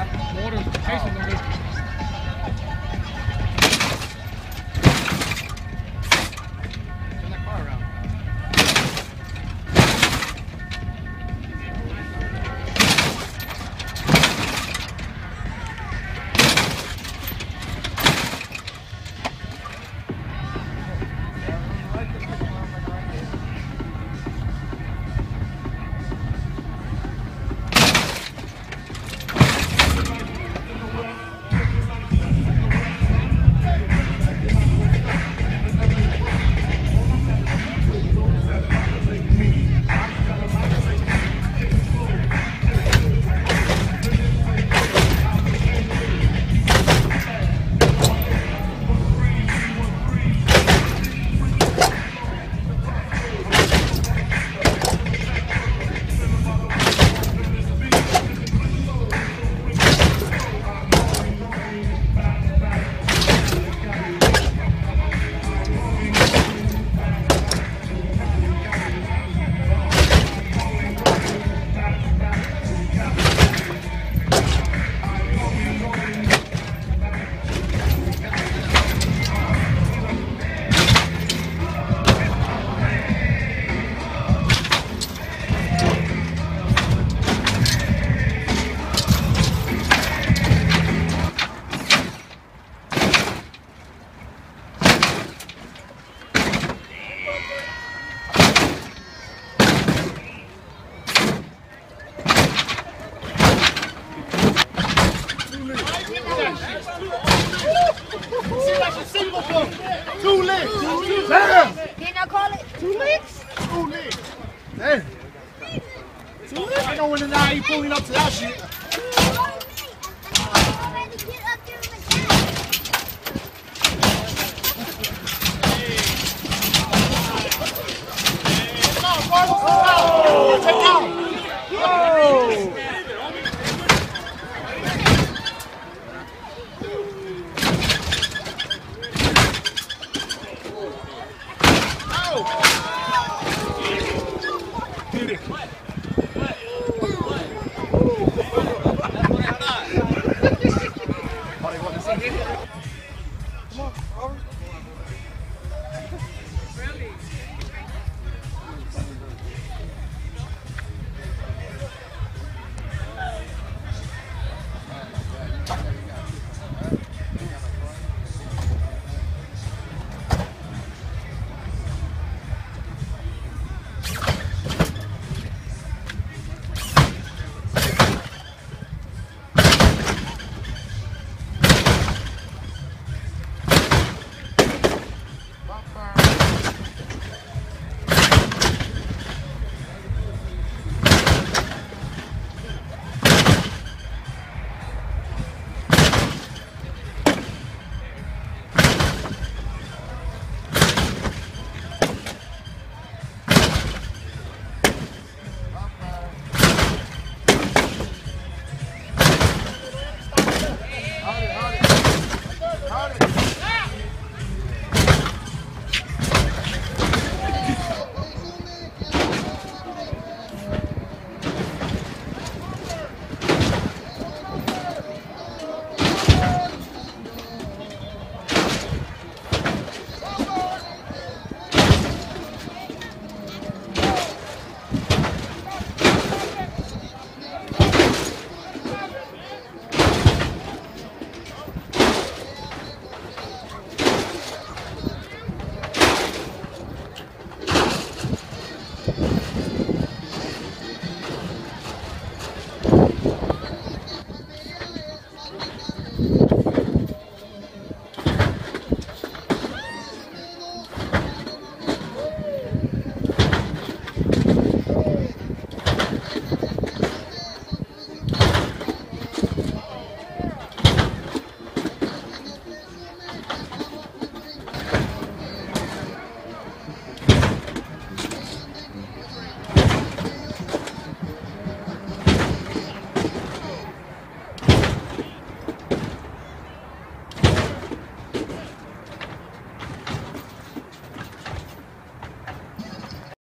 Water's chasing them. and now, you pulling up to that shit. Oh!